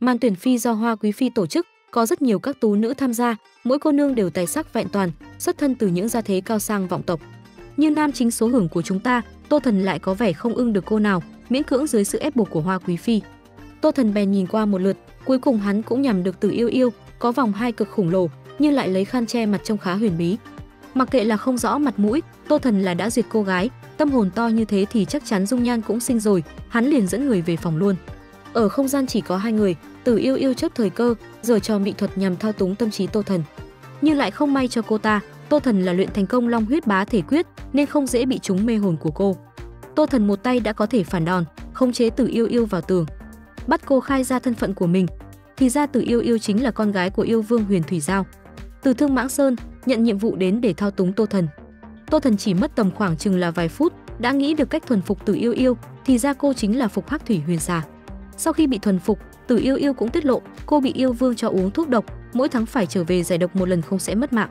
Màn tuyển phi do Hoa Quý phi tổ chức, có rất nhiều các tú nữ tham gia, mỗi cô nương đều tài sắc vẹn toàn, xuất thân từ những gia thế cao sang vọng tộc. Như nam chính số hưởng của chúng ta, Tô Thần lại có vẻ không ưng được cô nào, miễn cưỡng dưới sự ép buộc của Hoa Quý phi. Tô Thần bèn nhìn qua một lượt, cuối cùng hắn cũng nhằm được Từ Yêu Yêu, có vòng hai cực khủng lồ, nhưng lại lấy khăn che mặt trông khá huyền bí. Mặc kệ là không rõ mặt mũi, Tô Thần là đã duyệt cô gái, tâm hồn to như thế thì chắc chắn dung nhan cũng xinh rồi, hắn liền dẫn người về phòng luôn. Ở không gian chỉ có hai người, Tử Yêu Yêu chớp thời cơ, rồi cho mỹ thuật nhằm thao túng tâm trí Tô Thần. Nhưng lại không may cho cô ta, Tô Thần là luyện thành công Long huyết bá thể quyết, nên không dễ bị trúng mê hồn của cô. Tô Thần một tay đã có thể phản đòn, khống chế Tử Yêu Yêu vào tường, bắt cô khai ra thân phận của mình. Thì ra Tử Yêu Yêu chính là con gái của yêu vương Huyền Thủy Giao. Từ Thương Mãng Sơn nhận nhiệm vụ đến để thao túng Tô Thần. Tô Thần chỉ mất tầm khoảng chừng là vài phút đã nghĩ được cách thuần phục Tử Yêu Yêu, thì ra cô chính là Phục Hắc Thủy Huyền Xà. Sau khi bị thuần phục, từ Yêu Yêu cũng tiết lộ cô bị yêu vương cho uống thuốc độc, mỗi tháng phải trở về giải độc một lần không sẽ mất mạng.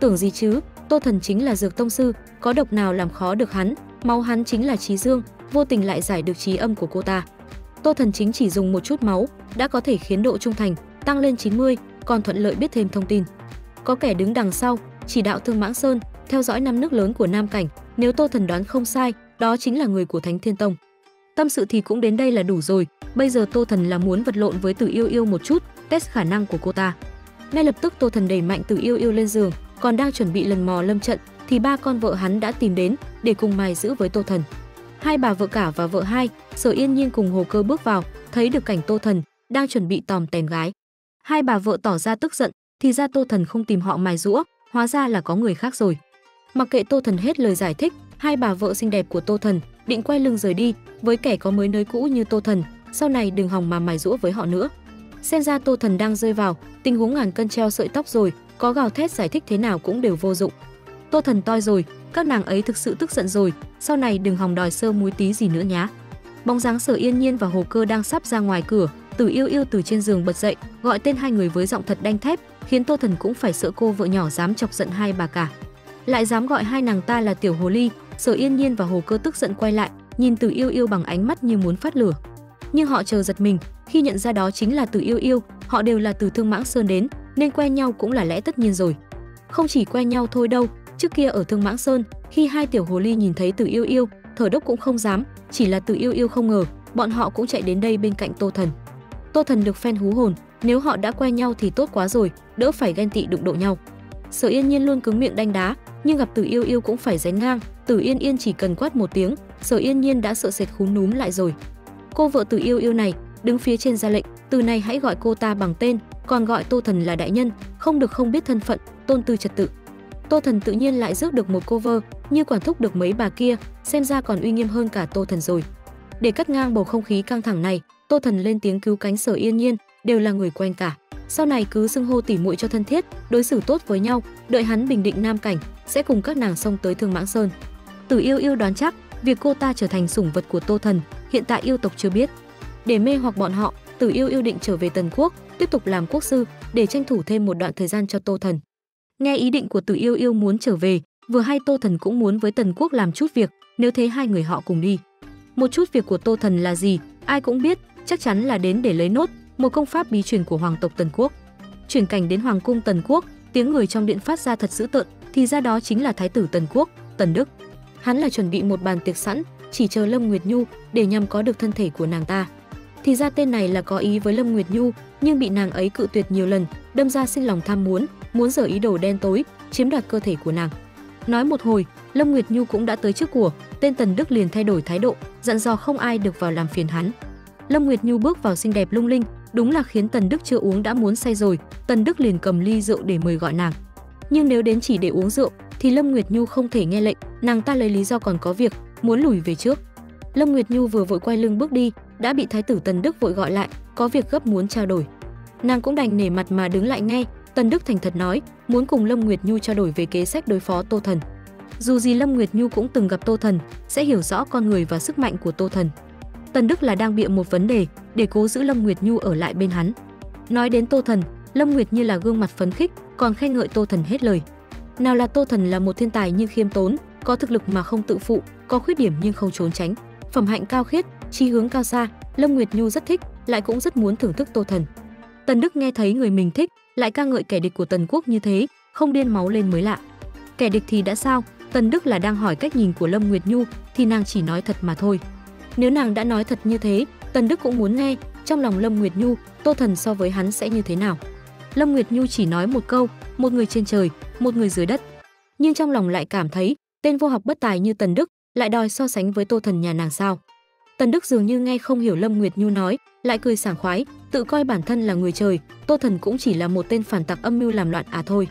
Tưởng gì chứ, Tô Thần chính là dược tông sư, có độc nào làm khó được hắn, máu hắn chính là trí dương, vô tình lại giải được trí âm của cô ta. Tô Thần chính chỉ dùng một chút máu đã có thể khiến độ trung thành tăng lên 90, còn thuận lợi biết thêm thông tin. Có kẻ đứng đằng sau, chỉ đạo Thương Mãng Sơn theo dõi năm nước lớn của Nam Cảnh, nếu Tô Thần đoán không sai, đó chính là người của Thánh Thiên Tông. Tâm sự thì cũng đến đây là đủ rồi, bây giờ Tô Thần là muốn vật lộn với Từ Yêu Yêu một chút, test khả năng của cô ta. Ngay lập tức Tô Thần đẩy mạnh Từ Yêu Yêu lên giường, còn đang chuẩn bị lần mò lâm trận thì ba con vợ hắn đã tìm đến để cùng mài giữ với Tô Thần. Hai bà vợ cả và vợ hai, Sở Yên Nhiên cùng Hồ Cơ bước vào, thấy được cảnh Tô Thần đang chuẩn bị tòm tèm gái. Hai bà vợ tỏ ra tức giận, thì ra Tô Thần không tìm họ mài rũa, hóa ra là có người khác rồi. Mặc kệ Tô Thần hết lời giải thích, hai bà vợ xinh đẹp của Tô Thần định quay lưng rời đi, với kẻ có mới nới cũ như Tô Thần, sau này đừng hòng mà mài rũa với họ nữa. Xem ra Tô Thần đang rơi vào tình huống ngàn cân treo sợi tóc rồi, có gào thét giải thích thế nào cũng đều vô dụng. Tô Thần toi rồi, các nàng ấy thực sự tức giận rồi, sau này đừng hòng đòi sơ muối tí gì nữa nhá. Bóng dáng Sở Yên Nhiên và Hồ Cơ đang sắp ra ngoài cửa, Từ Yêu Yêu từ trên giường bật dậy, gọi tên hai người với giọng thật đanh thép, khiến Tô Thần cũng phải sợ cô vợ nhỏ dám chọc giận hai bà cả. Lại dám gọi hai nàng ta là tiểu hồ ly, Sở Yên Nhiên và Hồ Cơ tức giận quay lại, nhìn Từ Yêu Yêu bằng ánh mắt như muốn phát lửa. Nhưng họ chờ giật mình, khi nhận ra đó chính là Từ Yêu Yêu, họ đều là từ Thương Mãng Sơn đến, nên quen nhau cũng là lẽ tất nhiên rồi. Không chỉ quen nhau thôi đâu, trước kia ở Thương Mãng Sơn, khi hai tiểu hồ ly nhìn thấy Từ Yêu Yêu, thở đốc cũng không dám, chỉ là Từ Yêu Yêu không ngờ, bọn họ cũng chạy đến đây bên cạnh Tô Thần. Tô Thần được phen hú hồn, nếu họ đã quen nhau thì tốt quá rồi, đỡ phải ghen tị đụng độ nhau. Sở Yên Nhiên luôn cứng miệng đanh đá, nhưng gặp Từ Yêu Yêu cũng phải rén ngang, Từ Yên Yên chỉ cần quát một tiếng, Sở Yên Nhiên đã sợ sệt khúm núm lại rồi. Cô vợ Từ Yêu Yêu này, đứng phía trên ra lệnh, từ này hãy gọi cô ta bằng tên, còn gọi Tô Thần là đại nhân, không được không biết thân phận, tôn tư trật tự. Tô Thần tự nhiên lại rước được một cô vơ, như quản thúc được mấy bà kia, xem ra còn uy nghiêm hơn cả Tô Thần rồi. Để cắt ngang bầu không khí căng thẳng này, Tô Thần lên tiếng cứu cánh Sở Yên Nhiên, đều là người quen cả. Sau này cứ xưng hô tỉ muội cho thân thiết, đối xử tốt với nhau, đợi hắn bình định nam cảnh, sẽ cùng các nàng xông tới Thương Mãng Sơn. Tử Yêu Yêu đoán chắc, việc cô ta trở thành sủng vật của Tô Thần, hiện tại yêu tộc chưa biết. Để mê hoặc bọn họ, Tử Yêu Yêu định trở về Tần Quốc, tiếp tục làm quốc sư để tranh thủ thêm một đoạn thời gian cho Tô Thần. Nghe ý định của Tử Yêu Yêu muốn trở về, vừa hay Tô Thần cũng muốn với Tần Quốc làm chút việc, nếu thế hai người họ cùng đi. Một chút việc của Tô Thần là gì, ai cũng biết, chắc chắn là đến để lấy nốt một công pháp bí truyền của hoàng tộc Tần Quốc. Chuyển cảnh đến hoàng cung Tần Quốc, tiếng người trong điện phát ra thật dữ tợn, thì ra đó chính là thái tử Tần Quốc, Tần Đức. Hắn là chuẩn bị một bàn tiệc sẵn, chỉ chờ Lâm Nguyệt Nhu để nhằm có được thân thể của nàng ta. Thì ra tên này là có ý với Lâm Nguyệt Nhu, nhưng bị nàng ấy cự tuyệt nhiều lần, đâm ra sinh lòng tham muốn, muốn dở ý đồ đen tối, chiếm đoạt cơ thể của nàng. Nói một hồi, Lâm Nguyệt Nhu cũng đã tới trước của, tên Tần Đức liền thay đổi thái độ, dặn dò không ai được vào làm phiền hắn. Lâm Nguyệt Nhu bước vào xinh đẹp lung linh, đúng là khiến Tần Đức chưa uống đã muốn say rồi, Tần Đức liền cầm ly rượu để mời gọi nàng. Nhưng nếu đến chỉ để uống rượu thì Lâm Nguyệt Nhu không thể nghe lệnh, nàng ta lấy lý do còn có việc, muốn lùi về trước. Lâm Nguyệt Nhu vừa vội quay lưng bước đi, đã bị thái tử Tần Đức vội gọi lại, có việc gấp muốn trao đổi. Nàng cũng đành nể mặt mà đứng lại nghe, Tần Đức thành thật nói, muốn cùng Lâm Nguyệt Nhu trao đổi về kế sách đối phó Tô Thần. Dù gì Lâm Nguyệt Nhu cũng từng gặp Tô Thần, sẽ hiểu rõ con người và sức mạnh của Tô Thần. Tần Đức là đang bịa một vấn đề để cố giữ Lâm Nguyệt Nhu ở lại bên hắn. Nói đến Tô Thần, Lâm Nguyệt như là gương mặt phấn khích, còn khen ngợi Tô Thần hết lời. Nào là Tô Thần là một thiên tài nhưng khiêm tốn, có thực lực mà không tự phụ, có khuyết điểm nhưng không trốn tránh, phẩm hạnh cao khiết, chi hướng cao xa, Lâm Nguyệt Nhu rất thích, lại cũng rất muốn thưởng thức Tô Thần. Tần Đức nghe thấy người mình thích, lại ca ngợi kẻ địch của Tần Quốc như thế, không điên máu lên mới lạ. Kẻ địch thì đã sao? Tần Đức là đang hỏi cách nhìn của Lâm Nguyệt Nhu, thì nàng chỉ nói thật mà thôi. Nếu nàng đã nói thật như thế, Tần Đức cũng muốn nghe, trong lòng Lâm Nguyệt Nhu, Tô Thần so với hắn sẽ như thế nào. Lâm Nguyệt Nhu chỉ nói một câu, một người trên trời, một người dưới đất. Nhưng trong lòng lại cảm thấy, tên vô học bất tài như Tần Đức lại đòi so sánh với Tô Thần nhà nàng sao? Tần Đức dường như nghe không hiểu Lâm Nguyệt Nhu nói, lại cười sảng khoái, tự coi bản thân là người trời, Tô Thần cũng chỉ là một tên phản tặc âm mưu làm loạn à thôi.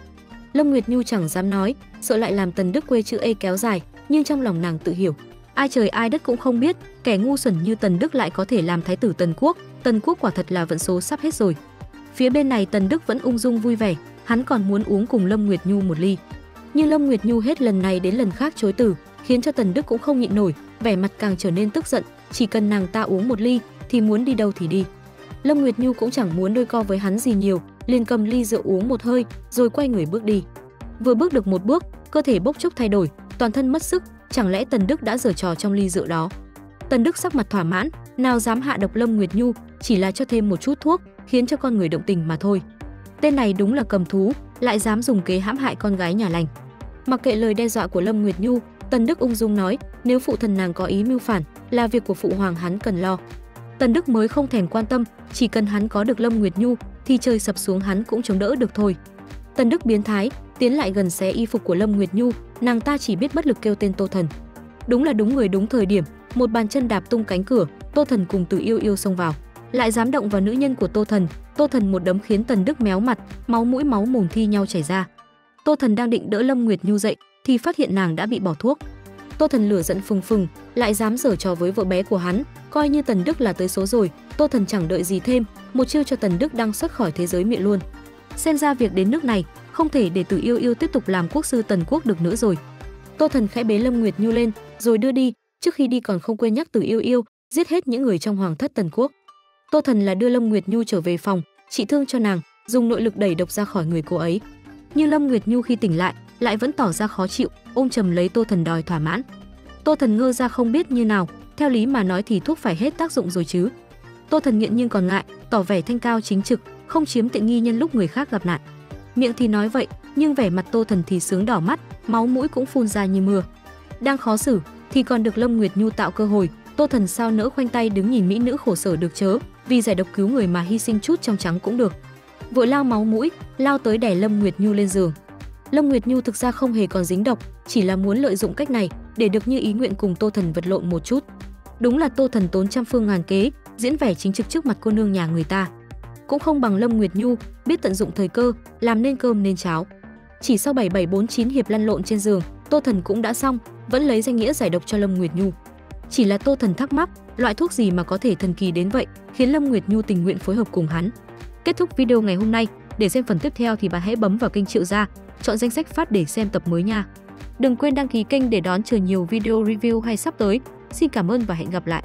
Lâm Nguyệt Nhu chẳng dám nói, sợ lại làm Tần Đức quê chữ A kéo dài, nhưng trong lòng nàng tự hiểu, ai trời ai đất cũng không biết, kẻ ngu xuẩn như Tần Đức lại có thể làm thái tử Tần Quốc, Tần Quốc quả thật là vận số sắp hết rồi. Phía bên này Tần Đức vẫn ung dung vui vẻ, hắn còn muốn uống cùng Lâm Nguyệt Nhu một ly. Nhưng Lâm Nguyệt Nhu hết lần này đến lần khác chối từ, khiến cho Tần Đức cũng không nhịn nổi, vẻ mặt càng trở nên tức giận, chỉ cần nàng ta uống một ly thì muốn đi đâu thì đi. Lâm Nguyệt Nhu cũng chẳng muốn đôi co với hắn gì nhiều, liền cầm ly rượu uống một hơi, rồi quay người bước đi. Vừa bước được một bước, cơ thể bốc chốc thay đổi, toàn thân mất sức, chẳng lẽ Tần Đức đã giở trò trong ly rượu đó. Tần Đức sắc mặt thỏa mãn, nào dám hạ độc Lâm Nguyệt Nhu, chỉ là cho thêm một chút thuốc, khiến cho con người động tình mà thôi. Tên này đúng là cầm thú, lại dám dùng kế hãm hại con gái nhà lành. Mặc kệ lời đe dọa của Lâm Nguyệt Nhu, Tần Đức ung dung nói, nếu phụ thần nàng có ý mưu phản, là việc của phụ hoàng hắn cần lo. Tần Đức mới không thèm quan tâm, chỉ cần hắn có được Lâm Nguyệt Nhu thì trời sập xuống hắn cũng chống đỡ được thôi. Tần Đức biến thái, tiến lại gần xé y phục của Lâm Nguyệt Nhu, nàng ta chỉ biết bất lực kêu tên Tô Thần. Đúng là đúng người đúng thời điểm, một bàn chân đạp tung cánh cửa, Tô Thần cùng Từ Yêu Yêu xông vào, lại dám động vào nữ nhân của Tô Thần, Tô Thần một đấm khiến Tần Đức méo mặt, máu mũi máu mồm thi nhau chảy ra. Tô Thần đang định đỡ Lâm Nguyệt Nhu dậy thì phát hiện nàng đã bị bỏ thuốc. Tô Thần lửa giận phừng phừng, lại dám giở trò với vợ bé của hắn, coi như Tần Đức là tới số rồi, Tô Thần chẳng đợi gì thêm, một chiêu cho Tần Đức đang xuất khỏi thế giới miệng luôn. Xem ra việc đến nước này, không thể để Từ Yêu Yêu tiếp tục làm quốc sư Tần Quốc được nữa rồi. Tô Thần khẽ bế Lâm Nguyệt Nhu lên, rồi đưa đi, trước khi đi còn không quên nhắc Từ Yêu Yêu, giết hết những người trong hoàng thất Tần Quốc. Tô Thần là đưa Lâm Nguyệt Nhu trở về phòng, trị thương cho nàng, dùng nội lực đẩy độc ra khỏi người cô ấy. Nhưng Lâm Nguyệt Nhu khi tỉnh lại, lại vẫn tỏ ra khó chịu, ôm chầm lấy Tô Thần đòi thỏa mãn. Tô Thần ngơ ra không biết như nào, theo lý mà nói thì thuốc phải hết tác dụng rồi chứ. Tô Thần nghiện nhưng còn ngại, tỏ vẻ thanh cao chính trực, không chiếm tiện nghi nhân lúc người khác gặp nạn. Miệng thì nói vậy, nhưng vẻ mặt Tô Thần thì sướng đỏ mắt, máu mũi cũng phun ra như mưa. Đang khó xử thì còn được Lâm Nguyệt Nhu tạo cơ hội, Tô Thần sao nỡ khoanh tay đứng nhìn mỹ nữ khổ sở được chớ, vì giải độc cứu người mà hy sinh chút trong trắng cũng được. Vội lao máu mũi, lao tới đè Lâm Nguyệt Nhu lên giường. Lâm Nguyệt Nhu thực ra không hề còn dính độc, chỉ là muốn lợi dụng cách này để được như ý nguyện cùng Tô Thần vật lộn một chút. Đúng là Tô Thần tốn trăm phương ngàn kế, diễn vẻ chính trực trước mặt cô nương nhà người ta. Cũng không bằng Lâm Nguyệt Nhu, biết tận dụng thời cơ, làm nên cơm nên cháo. Chỉ sau 7749 hiệp lăn lộn trên giường, Tô Thần cũng đã xong, vẫn lấy danh nghĩa giải độc cho Lâm Nguyệt Nhu. Chỉ là Tô Thần thắc mắc, loại thuốc gì mà có thể thần kỳ đến vậy, khiến Lâm Nguyệt Nhu tình nguyện phối hợp cùng hắn. Kết thúc video ngày hôm nay, để xem phần tiếp theo thì bạn hãy bấm vào kênh Triệu Gia, chọn danh sách phát để xem tập mới nha. Đừng quên đăng ký kênh để đón chờ nhiều video review hay sắp tới. Xin cảm ơn và hẹn gặp lại.